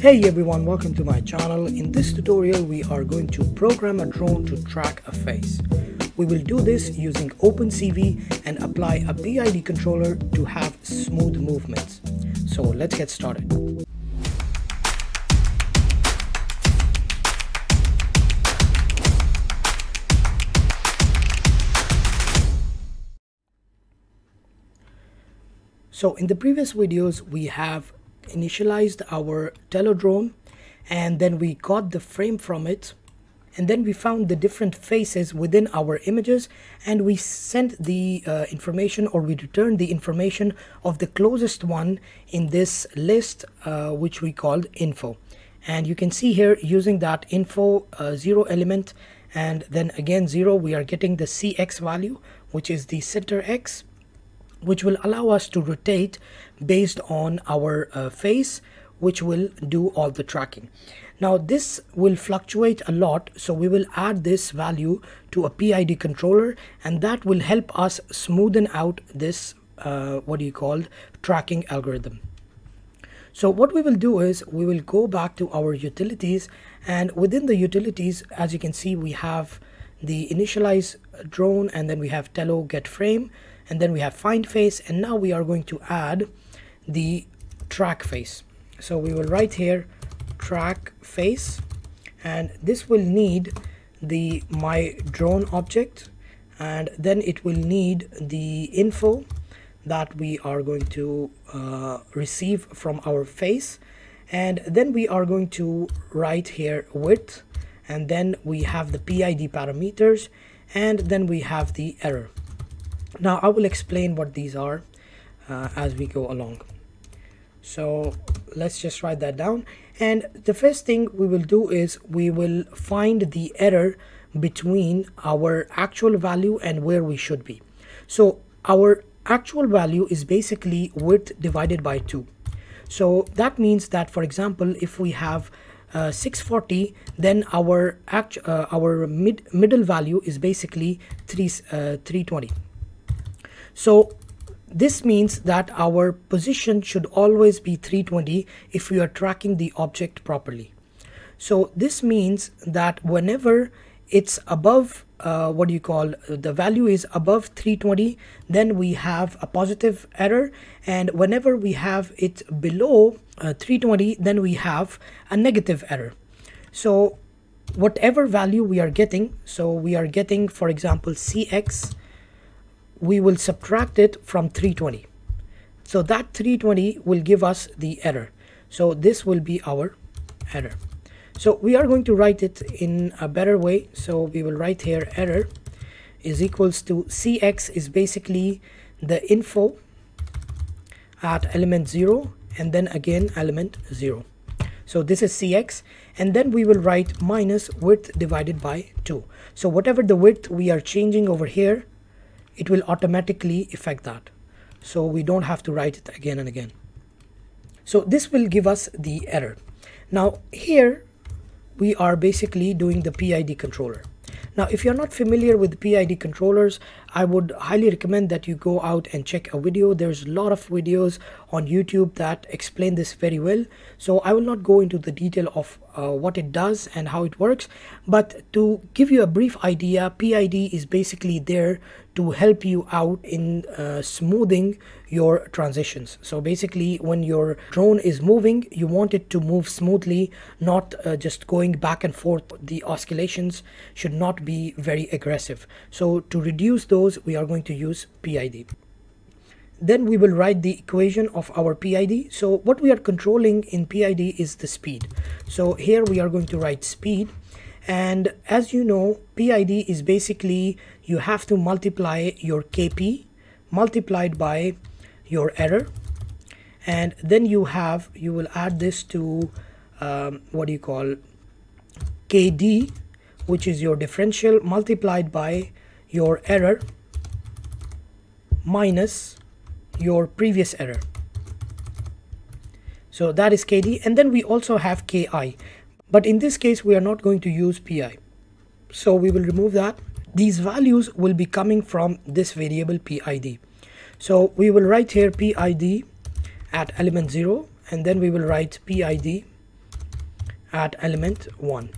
Hey everyone, welcome to my channel. In this tutorial, we are going to program a drone to track a face. We will do this using OpenCV and apply a PID controller to have smooth movements. So let's get started. So in the previous videos, we have initialized our Tello drone and then we got the frame from it. And then we found the different faces within our images and we sent the uh, information or we returned the information of the closest one in this list uh, which we called info. And you can see here using that info uh, zero element and then again zero we are getting the cx value which is the center x which will allow us to rotate based on our uh, face which will do all the tracking. Now this will fluctuate a lot so we will add this value to a PID controller and that will help us smoothen out this uh, what do you call tracking algorithm. So what we will do is we will go back to our utilities and within the utilities as you can see we have the initialize drone and then we have tello get frame and then we have find face and now we are going to add the track face. So we will write here track face and this will need the my drone object and then it will need the info that we are going to uh, receive from our face. And then we are going to write here width and then we have the PID parameters and then we have the error. Now I will explain what these are uh, as we go along so let's just write that down. And the first thing we will do is we will find the error between our actual value and where we should be. So our actual value is basically width divided by 2 so that means that for example if we have uh, 640 then our act uh, our mid middle value is basically 3 uh, 320 so this means that our position should always be 320 if we are tracking the object properly. So this means that whenever it's above uh, what do you call the value is above 320 then we have a positive error and whenever we have it below uh, 320 then we have a negative error so whatever value we are getting so we are getting for example cx we will subtract it from 320 so that 320 will give us the error. So this will be our error. So we are going to write it in a better way. So we will write here error is equals to cx is basically the info at element 0 and then again element 0 so this is cx and then we will write minus width divided by 2 so whatever the width we are changing over here it will automatically affect that. So we don't have to write it again and again. So this will give us the error. Now here we are basically doing the PID controller. Now if you're not familiar with PID controllers I would highly recommend that you go out and check a video. There's a lot of videos on YouTube that explain this very well. So I will not go into the detail of uh, what it does and how it works but to give you a brief idea PID is basically there to help you out in uh, smoothing your transitions. So basically when your drone is moving you want it to move smoothly not uh, just going back and forth. The oscillations should not be very aggressive. So to reduce those we are going to use PID then we will write the equation of our PID so what we are controlling in PID is the speed. So here we are going to write speed and as you know PID is basically you have to multiply your KP multiplied by your error. And then you have you will add this to um, what do you call KD which is your differential multiplied by your error minus your previous error. So that is KD and then we also have KI but in this case we are not going to use pi so we will remove that. These values will be coming from this variable pid so we will write here pid at element 0 and then we will write pid at element 1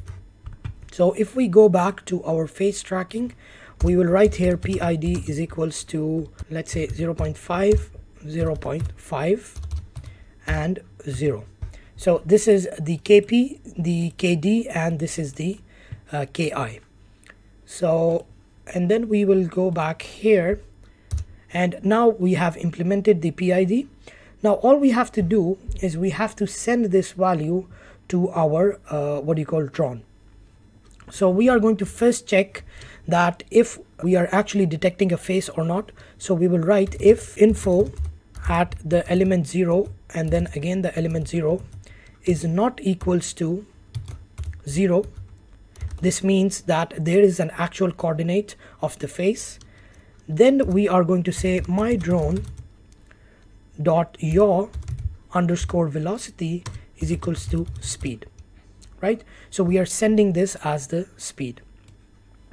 so if we go back to our face tracking we will write here PID is equals to let's say 0 0.5 0 0.5 and 0 so this is the KP the KD and this is the uh, KI so and then we will go back here. And now we have implemented the PID now all we have to do is we have to send this value to our uh, what do you call drone. So we are going to first check that if we are actually detecting a face or not. So we will write if info at the element 0 and then again the element 0 is not equals to 0 this means that there is an actual coordinate of the face then we are going to say my drone dot yaw underscore velocity is equals to speed right? So we are sending this as the speed.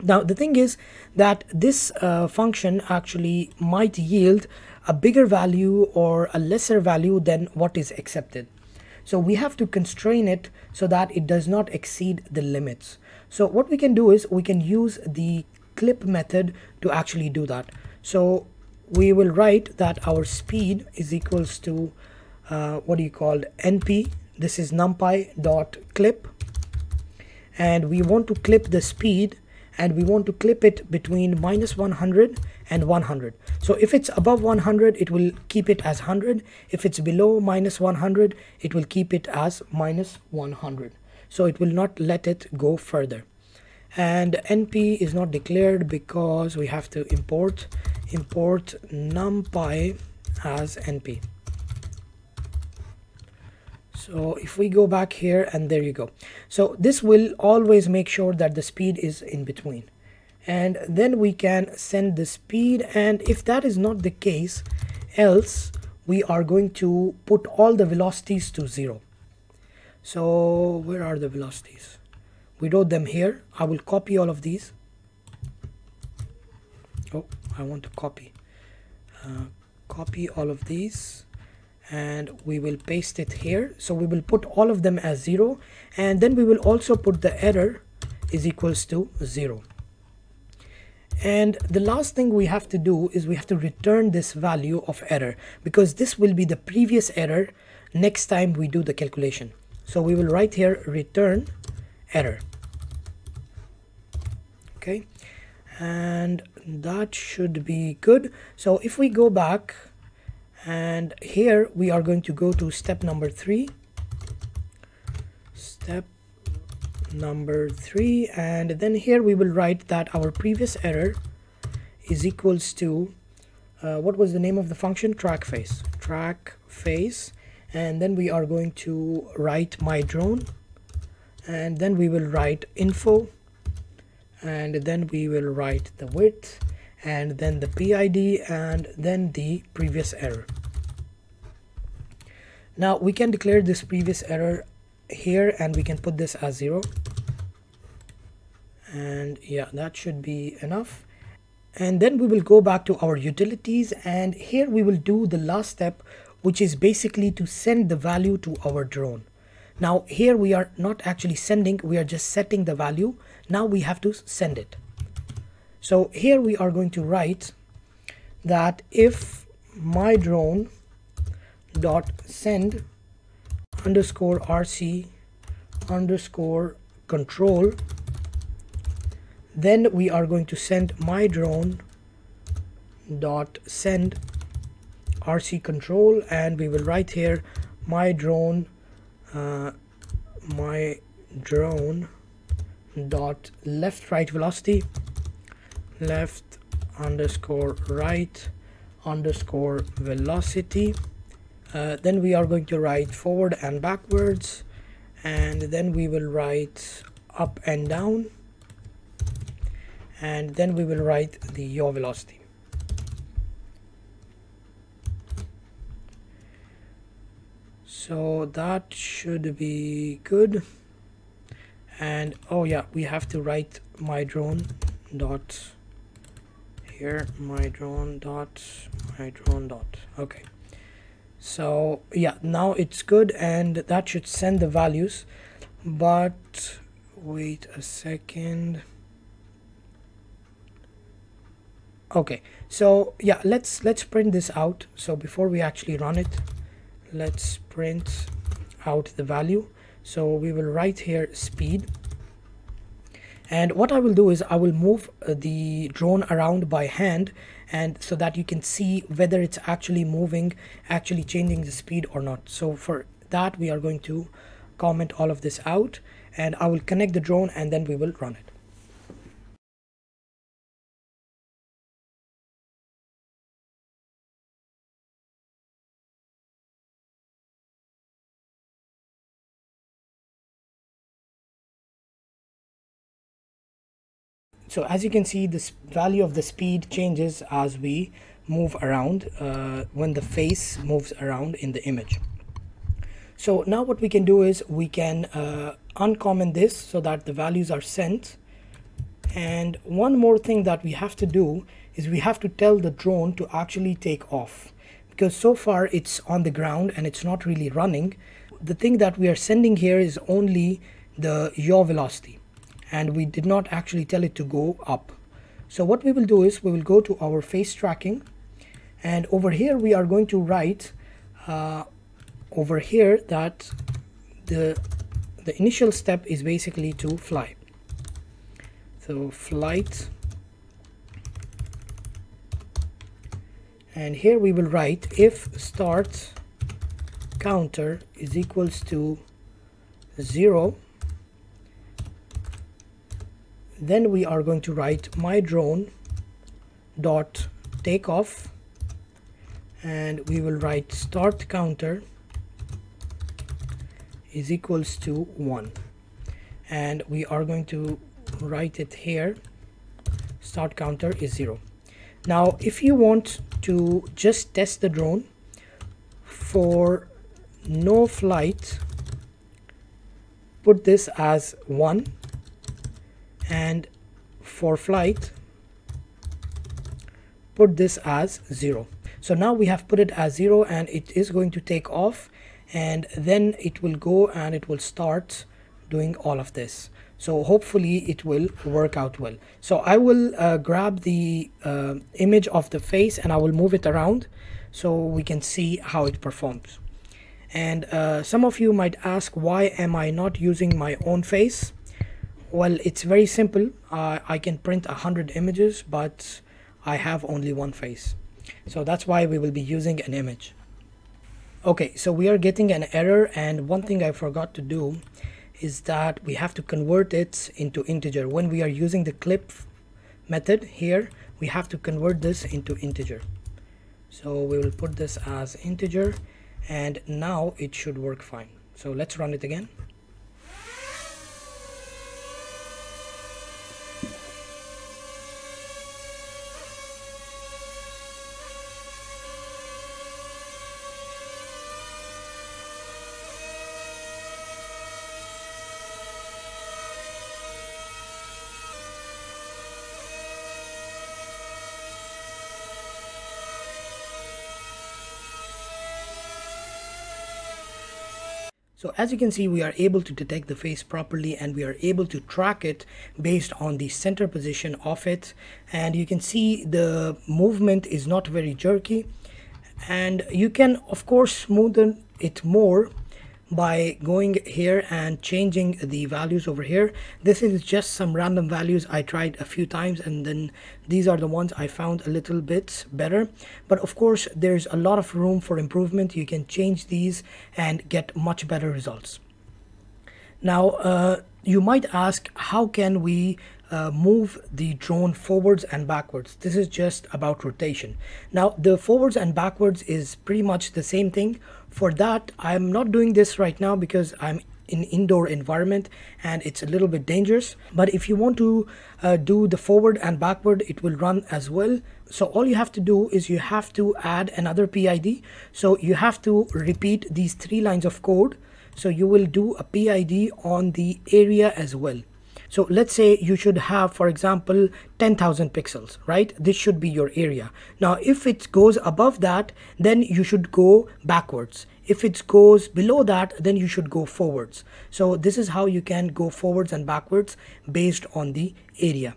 Now the thing is that this uh, function actually might yield a bigger value or a lesser value than what is accepted so we have to constrain it so that it does not exceed the limits. So what we can do is we can use the clip method to actually do that. So we will write that our speed is equals to uh, what do you call np this is numpy dot clip. And we want to clip the speed and we want to clip it between minus 100 and 100 so if it's above 100 it will keep it as 100 if it's below minus 100 it will keep it as minus 100 so it will not let it go further. And np is not declared because we have to import import numpy as np so if we go back here and there you go. So this will always make sure that the speed is in between and then we can send the speed and if that is not the case else we are going to put all the velocities to zero. So where are the velocities? We wrote them here. I will copy all of these. Oh I want to copy. Uh, copy all of these and we will paste it here. So we will put all of them as zero and then we will also put the error is equals to zero and the last thing we have to do is we have to return this value of error because this will be the previous error next time we do the calculation. So we will write here return error. Okay? And that should be good. So if we go back and here we are going to go to step number three. Step number three. And then here we will write that our previous error is equals to uh, what was the name of the function? Track face. Track face. And then we are going to write my drone. And then we will write info. And then we will write the width. And then the PID and then the previous error. Now we can declare this previous error here. And we can put this as zero and yeah that should be enough. And then we will go back to our utilities. And here we will do the last step which is basically to send the value to our drone. Now here we are not actually sending we are just setting the value. Now we have to send it. So here we are going to write that if my drone dot send underscore rc underscore control then we are going to send my drone dot send rc control and we will write here my drone uh, my drone dot left right velocity left underscore right underscore velocity. Uh, then we are going to write forward and backwards and then we will write up and down and then we will write the yaw velocity. So that should be good. And oh yeah we have to write my drone dot here my drone dot my drone dot. Okay. So yeah now it's good and that should send the values. But wait a second okay so yeah let's let's print this out. So before we actually run it let's print out the value. So we will write here speed. And what I will do is I will move uh, the drone around by hand and so that you can see whether it's actually moving actually changing the speed or not. So for that we are going to comment all of this out and I will connect the drone and then we will run it so as you can see this value of the speed changes as we move around uh, when the face moves around in the image. So now what we can do is we can uh, uncomment this so that the values are sent. And one more thing that we have to do is we have to tell the drone to actually take off. Because so far it's on the ground and it's not really running. The thing that we are sending here is only the yaw velocity and we did not actually tell it to go up. So what we will do is we will go to our face tracking and over here we are going to write uh, over here that the the initial step is basically to fly. So flight and here we will write if start counter is equals to 0 then we are going to write my drone dot takeoff and we will write start counter is equals to 1 and we are going to write it here. Start counter is 0 now if you want to just test the drone for no flight put this as 1 and for flight put this as 0 so now we have put it as 0 and it is going to take off and then it will go and it will start doing all of this. So hopefully it will work out well. So I will uh, grab the uh, image of the face and I will move it around so we can see how it performs. And uh, some of you might ask why am I not using my own face well it's very simple. Uh, I can print a hundred images but I have only one face. So that's why we will be using an image. Okay so we are getting an error and one thing I forgot to do is that we have to convert it into integer. When we are using the clip method here we have to convert this into integer. So we will put this as integer and now it should work fine. So let's run it again So as you can see, we are able to detect the face properly and we are able to track it based on the center position of it. And you can see the movement is not very jerky. And you can, of course, smoothen it more by going here and changing the values over here. This is just some random values I tried a few times and then these are the ones I found a little bit better. But of course there's a lot of room for improvement. You can change these and get much better results. Now uh, you might ask how can we uh, move the drone forwards and backwards? This is just about rotation. Now the forwards and backwards is pretty much the same thing for that I'm not doing this right now because I'm in indoor environment and it's a little bit dangerous. But if you want to uh, do the forward and backward it will run as well. So all you have to do is you have to add another PID so you have to repeat these three lines of code. So you will do a PID on the area as well so let's say you should have, for example, 10,000 pixels, right? This should be your area. Now, if it goes above that, then you should go backwards. if it goes below that then you should go forwards so this is how you can go forwards and backwards based on the area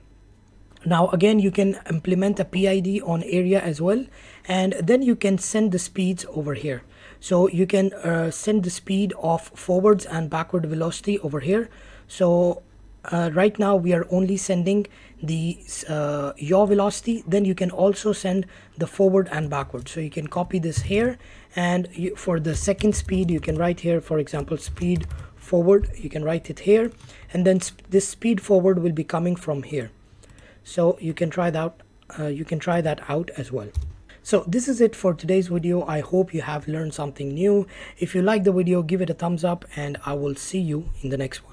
now again you can implement a PID on area as well and then you can send the speeds over here so you can uh, send the speed of forwards and backward velocity over here so uh, right now we are only sending the uh, yaw velocity. Then you can also send the forward and backward. So you can copy this here. And you, for the second speed you can write here for example speed forward. You can write it here. And then sp this speed forward will be coming from here. So you can try that uh, you can try that out as well. So this is it for today's video. I hope you have learned something new. If you like the video give it a thumbs up and i will see you in the next one